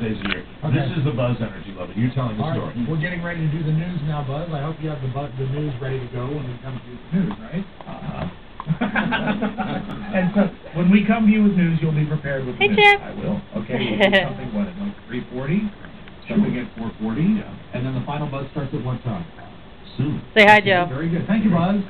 days a year. Okay. This is the Buzz Energy Level. You're telling the All story. right, we're getting ready to do the news now, Buzz. I hope you have the buzz, the news ready to go when we come to you the news, right? Uh-huh. And so, when we come to you with news, you'll be prepared with Hey, news. Jeff. I will. Okay, we'll something, what, at like three forty? Something at four forty? Yeah. And then the final buzz starts at what time? Soon. Say hi, Joe. Very good. Thank you, Buzz.